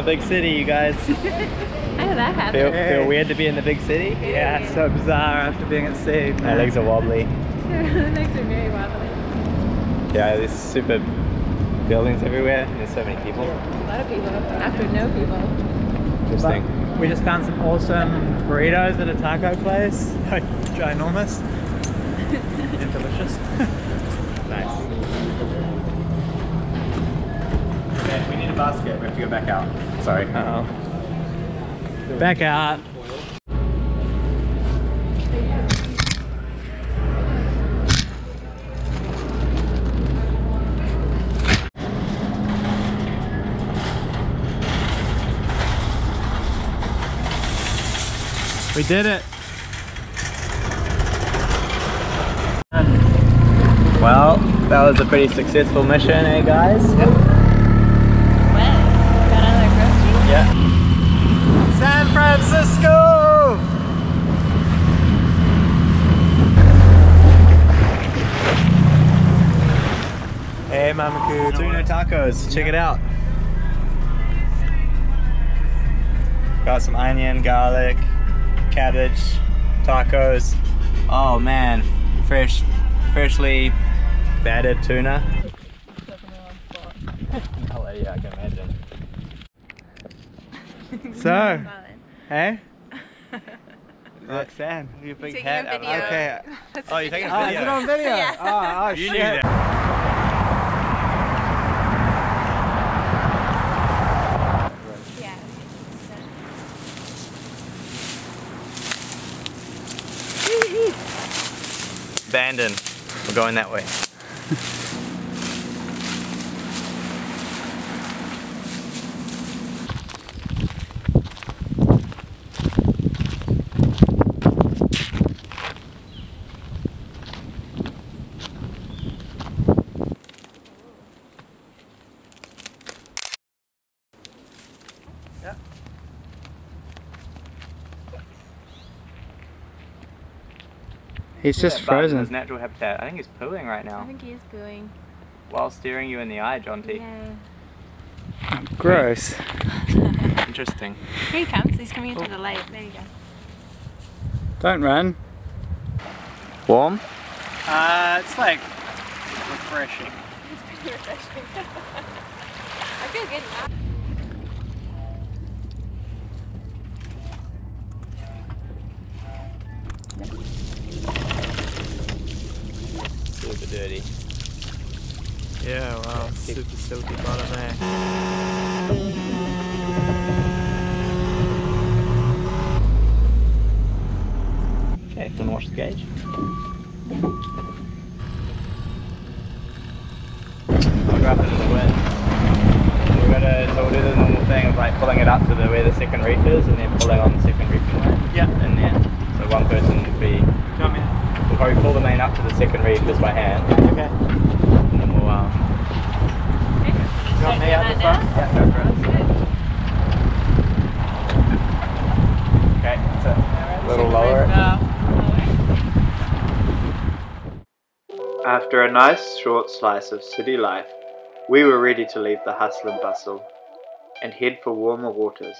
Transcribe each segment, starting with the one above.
the big city, you guys. How did that happen? Feel, feel weird to be in the big city? Yeah, it's so bizarre after being at sea. My legs are wobbly. the legs are very wobbly. Yeah, there's super buildings everywhere. There's so many people. A lot of people after no people. Interesting. But we just found some awesome burritos at a taco place. Like ginormous. and delicious. Nice. Okay, we need a basket. We have to go back out. Sorry. Uh oh. Back out. We did it. Well, that was a pretty successful mission, eh, guys? When? Got another grocery? Yeah. San Francisco! Hey, Mamaku, Tuna Tacos. Check it out. Got some onion, garlic, cabbage, tacos. Oh man, fresh, freshly battered tuna. Oh yeah, I can imagine. So, hey? Roxanne, you big Taking hat. a. Okay. Oh, you're taking a Oh, is it on video? Yeah. Oh, oh You shit. knew that. Yeah. Bandon. We're going that way. He's just His frozen. natural habitat. I think he's pooing right now. I think he is booing. while staring you in the eye, John T. Yeah. Gross. Interesting. Here he comes. He's coming into the lake. There you go. Don't run. Warm? Uh, it's like refreshing. It's pretty refreshing. I feel good now. Dirty. Yeah, wow. Super silky bottom there. Okay, don't wash the gauge. I'll grab it in the wind. We're gonna, so we'll do the normal thing of like pulling it up to the where the second reef is and then pulling on the second reefing line. Yeah. And then, so one person would be, Come in. We'll probably pull the main up to the second reef just by hand. Okay. And then we'll, uh, You want me out the front? yeah, go for it. Okay, that's it. A little lower. After a nice short slice of city life, we were ready to leave the hustle and bustle and head for warmer waters.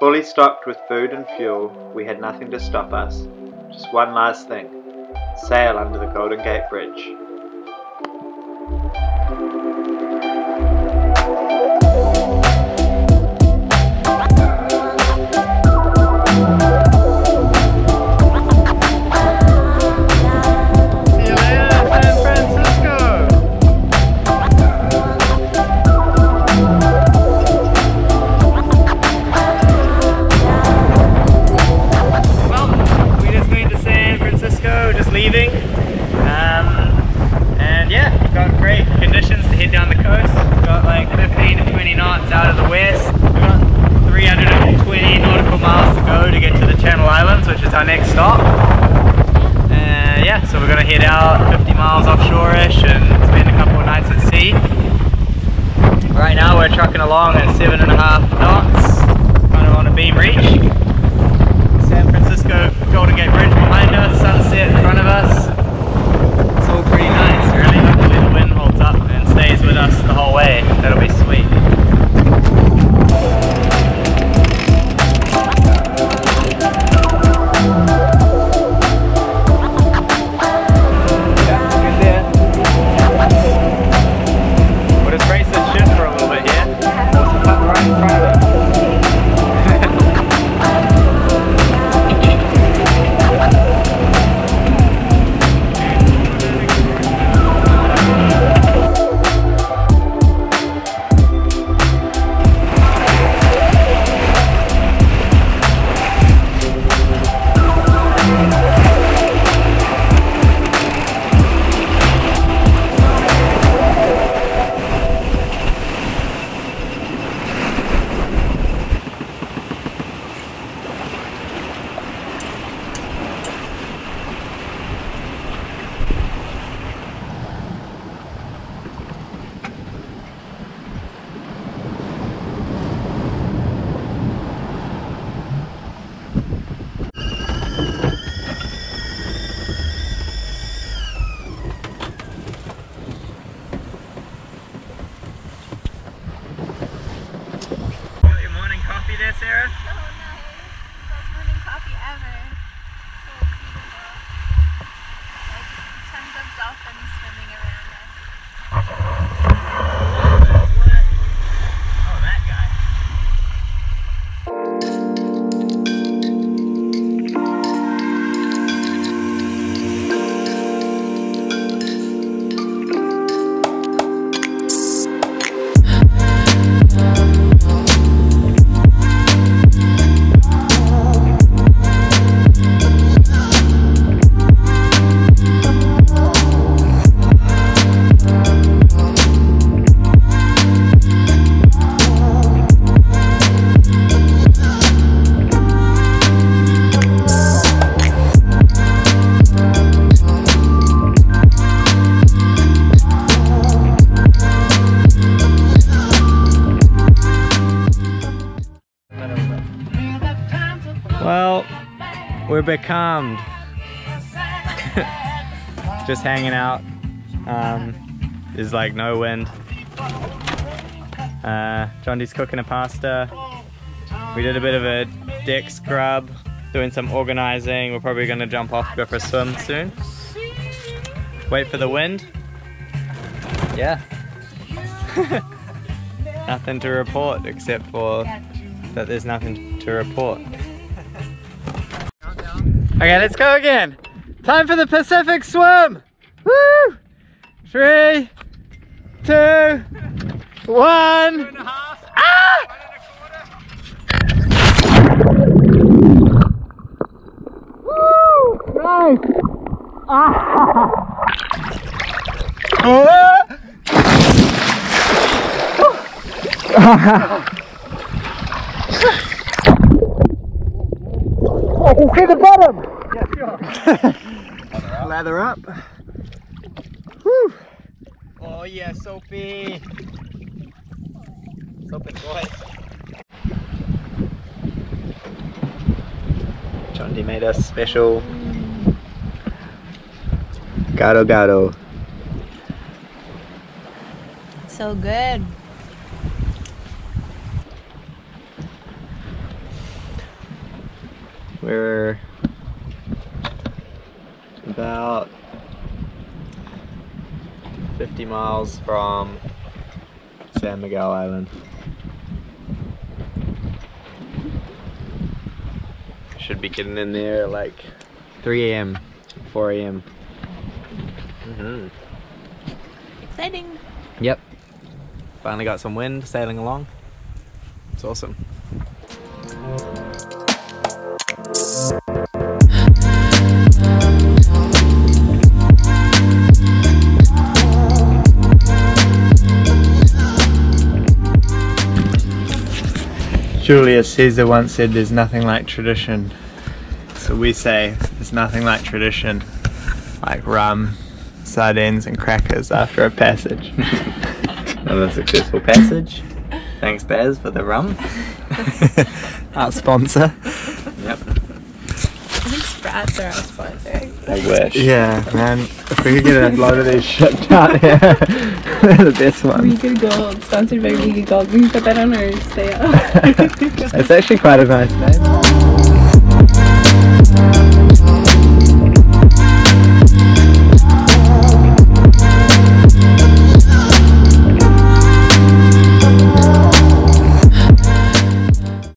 Fully stocked with food and fuel, we had nothing to stop us. Just one last thing sail under the Golden Gate Bridge. So we're gonna head out 50 miles offshore-ish and spend a couple of nights at sea. Right now we're trucking along at seven and a half knots, kind of on a beam reach. San Francisco Golden Gate Bridge behind us, sunset in front of us. It's all pretty nice, really. Hopefully the wind holds up and stays with us dolphins swimming around. We're becalmed. Just hanging out. Um, there's like no wind. Uh, John Dee's cooking a pasta. We did a bit of a deck scrub, doing some organizing. We're probably gonna jump off, go for a swim soon. Wait for the wind. Yeah. nothing to report except for that there's nothing to report. Okay, let's go again. Time for the Pacific swim. Woo! Three, two, one. Ah! Woo! Nice. Ah! I can see the bottom. Lather up. Woo. Oh yeah, Soapy. Soapy boy. John D made us special gado gado. So good. We're about 50 miles from San Miguel Island. Should be getting in there at like 3 a.m., 4 a.m. Mm-hmm. Exciting. Yep. Finally got some wind sailing along. It's awesome. Julius Caesar once said there's nothing like tradition. So we say there's nothing like tradition. Like rum, sardines and crackers after a passage. Another successful passage. Thanks Baz for the rum. Our sponsor. Yep. I are our sponsor. I wish. Yeah, man. If we could get a load of these shipped out here, they're the best ones. Vegan Gold, sponsored by Vegan Gold. We can put that on our sale. It's actually quite a nice name.